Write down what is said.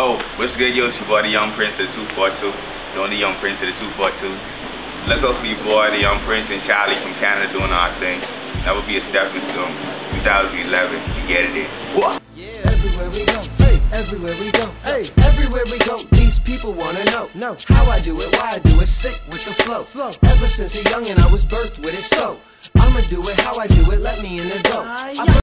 Oh, what's good, yo? It's your boy, the Young Prince of the 242. Doing the Young Prince of the 242. Let's go for your boy, the Young Prince and Charlie from Canada doing our thing. That would be a stepping stone. 2011. You get it in. What? Everywhere we go, hey, everywhere we go, hey, everywhere we go, these people wanna know, know how I do it, why I do it, sick with the flow, flow. Ever since a youngin' I was birthed with it, so I'ma do it how I do it, let me in the door. Ah,